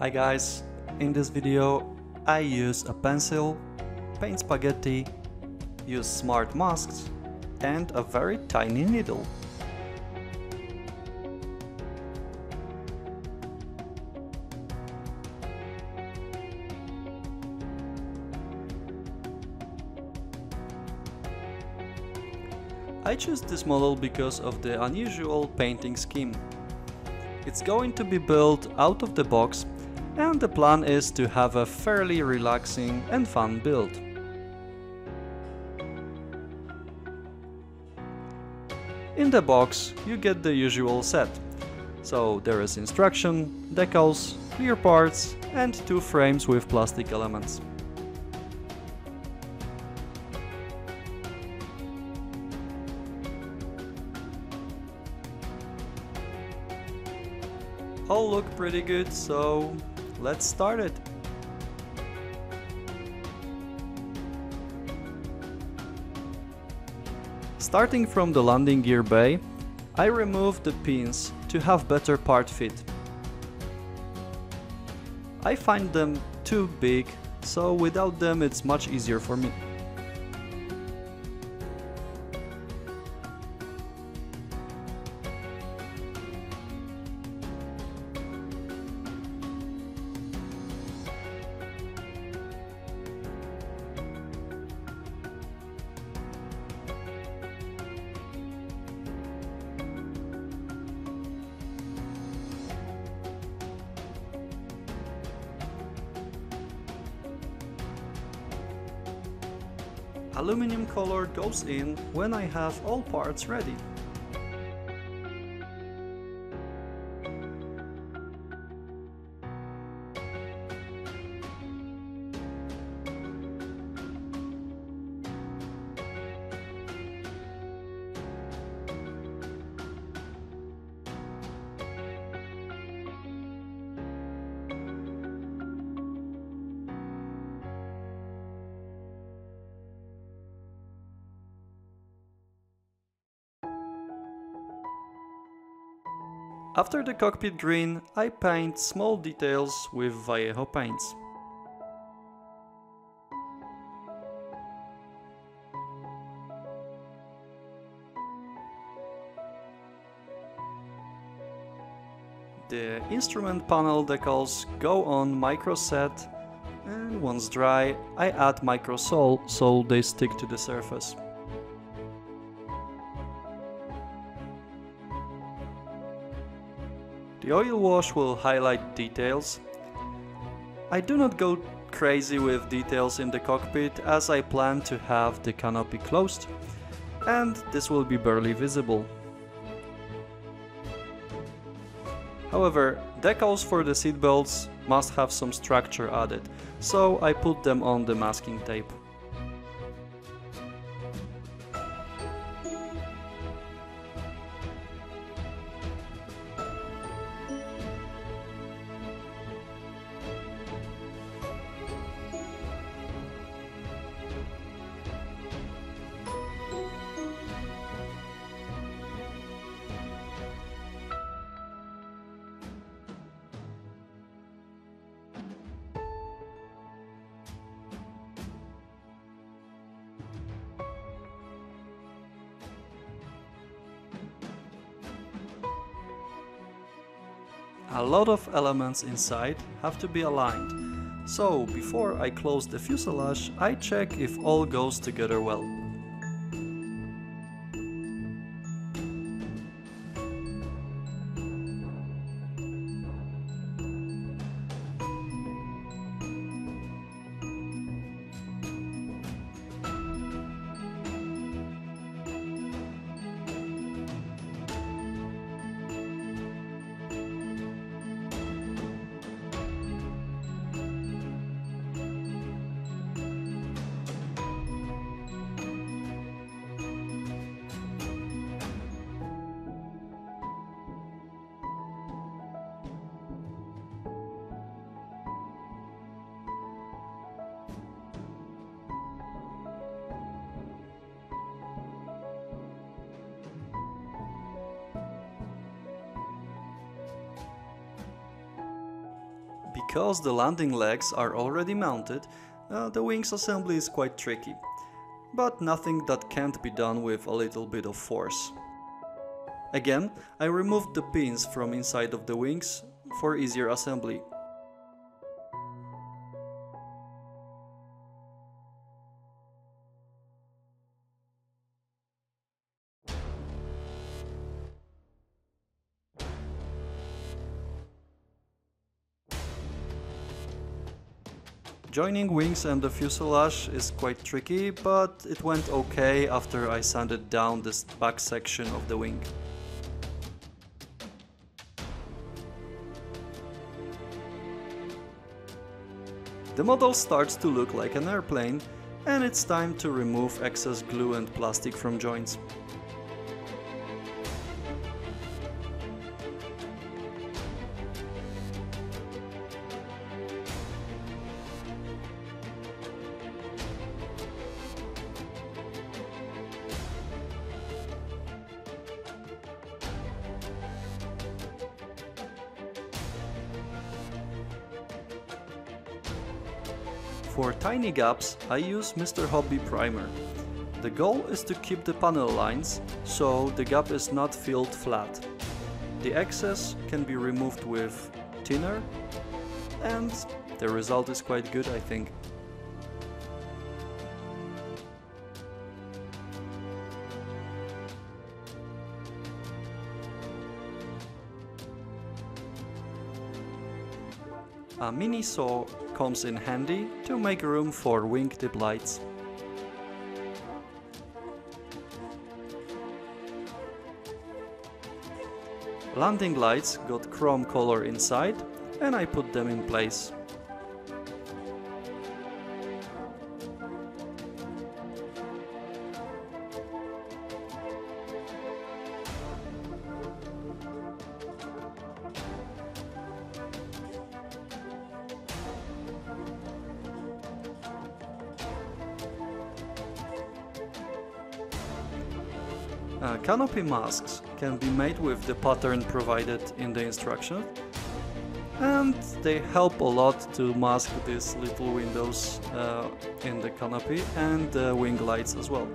Hi guys, in this video I use a pencil, paint spaghetti, use smart masks and a very tiny needle. I choose this model because of the unusual painting scheme. It's going to be built out of the box and the plan is to have a fairly relaxing and fun build. In the box you get the usual set. So there is instruction, decals, clear parts and two frames with plastic elements. All look pretty good, so let's start it. Starting from the landing gear bay, I remove the pins to have better part fit. I find them too big, so without them it's much easier for me. Aluminum color goes in when I have all parts ready. After the cockpit green, I paint small details with Vallejo paints. The instrument panel decals go on microset and once dry I add microsol so they stick to the surface. The oil wash will highlight details. I do not go crazy with details in the cockpit as I plan to have the canopy closed and this will be barely visible. However, decals for the seatbelts must have some structure added, so I put them on the masking tape. A lot of elements inside have to be aligned, so before I close the fuselage I check if all goes together well. Because the landing legs are already mounted, uh, the wings assembly is quite tricky, but nothing that can't be done with a little bit of force. Again, I removed the pins from inside of the wings for easier assembly. Joining wings and the fuselage is quite tricky, but it went okay after I sanded down this back section of the wing. The model starts to look like an airplane, and it's time to remove excess glue and plastic from joints. For tiny gaps, I use Mr. Hobby Primer. The goal is to keep the panel lines, so the gap is not filled flat. The excess can be removed with thinner, and the result is quite good I think. A mini saw comes in handy to make room for wingtip lights. Landing lights got chrome color inside and I put them in place. Masks can be made with the pattern provided in the instruction and they help a lot to mask these little windows uh, in the canopy and the wing lights as well.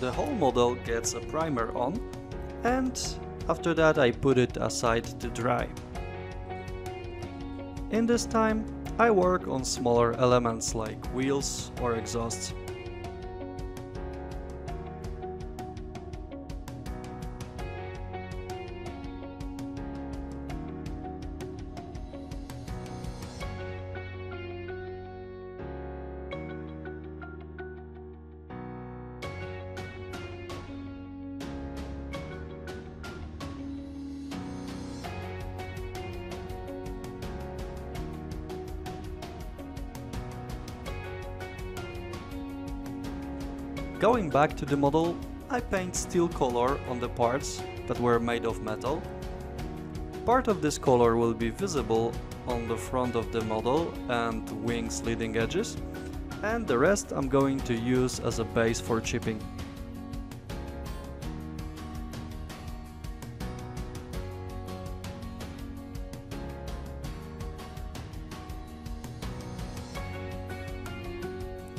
The whole model gets a primer on and after that I put it aside to dry. In this time I work on smaller elements like wheels or exhausts. Going back to the model, I paint steel color on the parts that were made of metal. Part of this color will be visible on the front of the model and wings leading edges, and the rest I'm going to use as a base for chipping.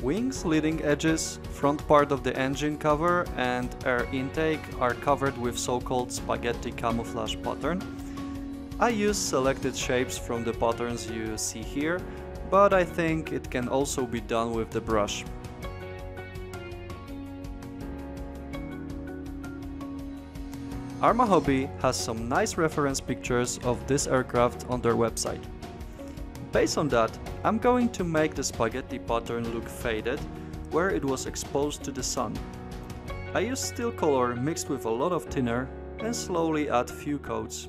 Wings, leading edges, front part of the engine cover and air intake are covered with so-called spaghetti camouflage pattern. I use selected shapes from the patterns you see here, but I think it can also be done with the brush. Arma Hobby has some nice reference pictures of this aircraft on their website. Based on that, I'm going to make the spaghetti pattern look faded where it was exposed to the sun. I use steel color mixed with a lot of thinner and slowly add few coats.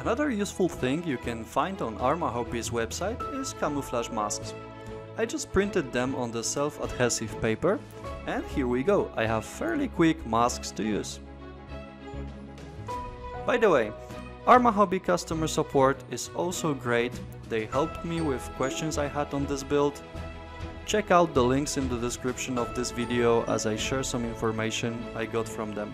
Another useful thing you can find on Arma Hobby's website is camouflage masks. I just printed them on the self-adhesive paper and here we go, I have fairly quick masks to use. By the way, Arma Hobby customer support is also great, they helped me with questions I had on this build. Check out the links in the description of this video as I share some information I got from them.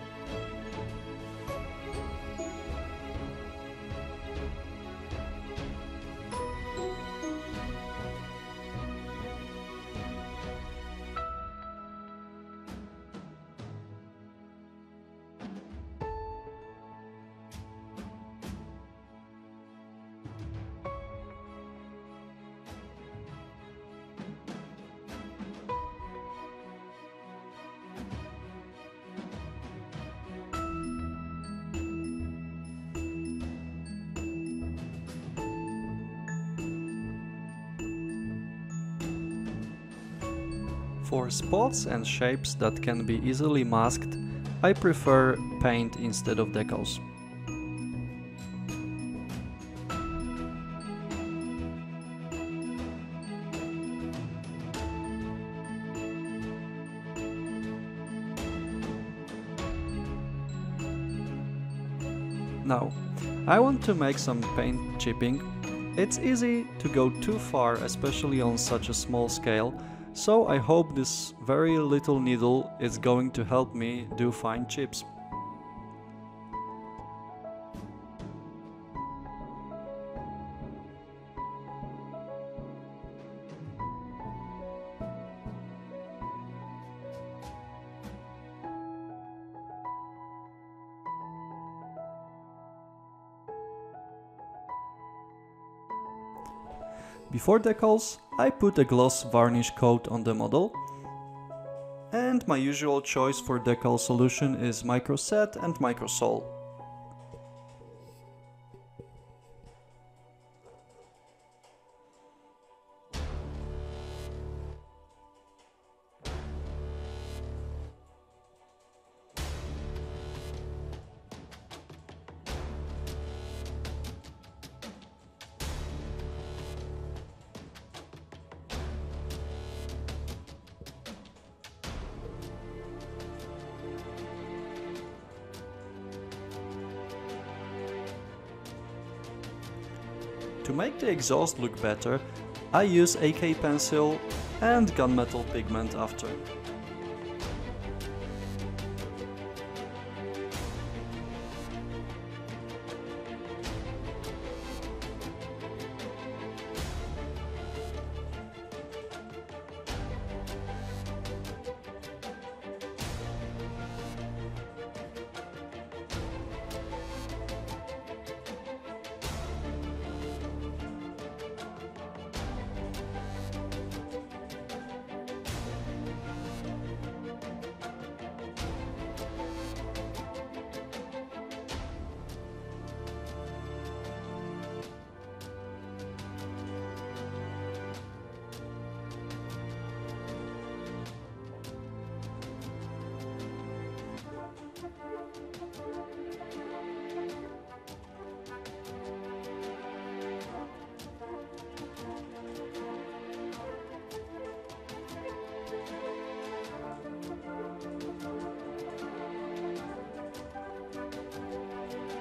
For spots and shapes that can be easily masked, I prefer paint instead of decals. Now, I want to make some paint chipping. It's easy to go too far, especially on such a small scale, so I hope this very little needle is going to help me do fine chips. Before decals, I put a gloss varnish coat on the model. And my usual choice for decal solution is Microset and Microsol. To make the exhaust look better, I use AK pencil and gunmetal pigment after.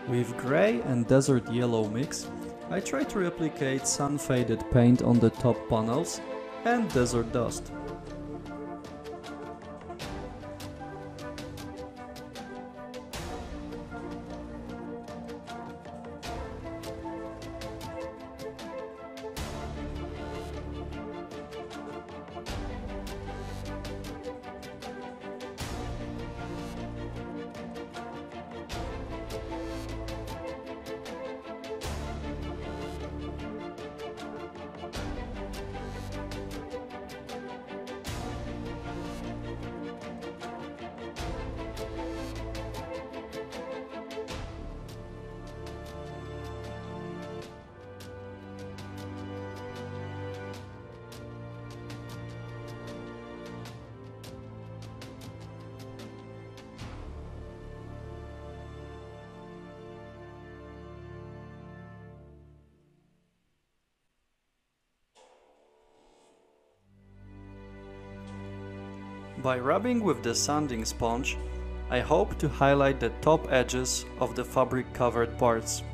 With grey and desert yellow mix, I try to replicate sun faded paint on the top panels and desert dust. By rubbing with the sanding sponge, I hope to highlight the top edges of the fabric covered parts.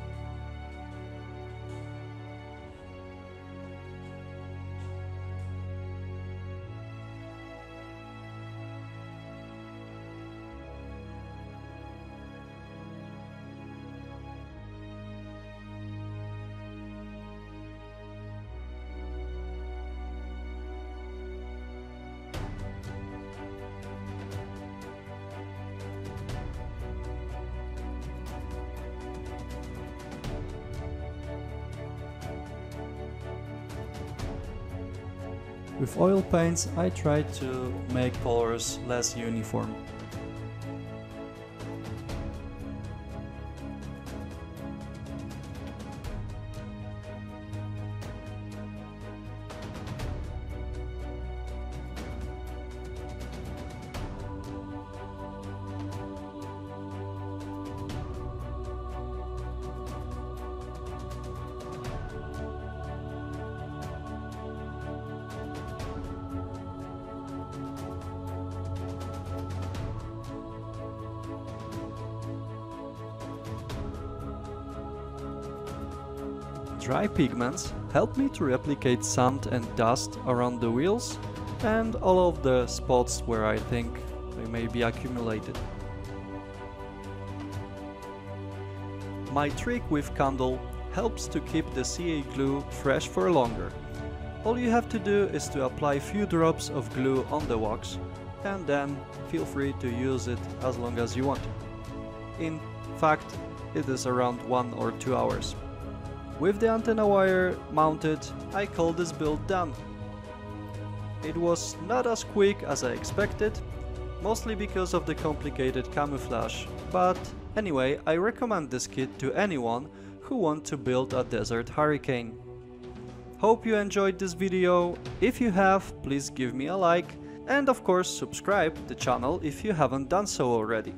With oil paints I try to make colors less uniform. Dry pigments help me to replicate sand and dust around the wheels and all of the spots where I think they may be accumulated. My trick with candle helps to keep the CA glue fresh for longer. All you have to do is to apply few drops of glue on the wax and then feel free to use it as long as you want. In fact, it is around 1 or 2 hours. With the antenna wire mounted, I call this build done. It was not as quick as I expected, mostly because of the complicated camouflage, but anyway, I recommend this kit to anyone who want to build a desert hurricane. Hope you enjoyed this video, if you have, please give me a like, and of course subscribe the channel if you haven't done so already.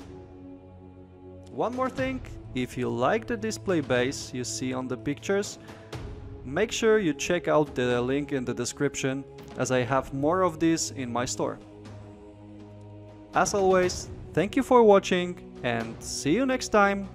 One more thing, if you like the display base you see on the pictures, make sure you check out the link in the description as I have more of these in my store. As always, thank you for watching and see you next time!